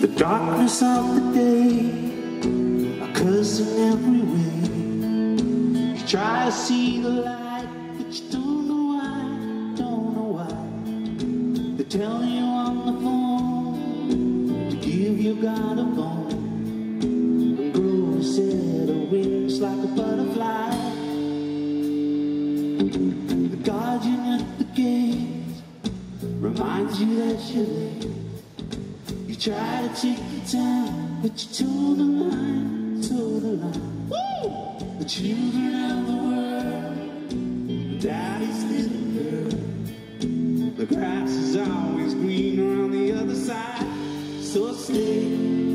The darkness of the day, a curse in every way. You try to see the light, but you don't know why, don't know why. They tell you on the phone to give your God a bone and grow a set of wings like a butterfly. The guardian at the gate reminds you that you're late. Try to cheat the down, but you told a lie, told a lie. Woo! The children of the world, daddy's little girl. The grass is always greener on the other side, so stay.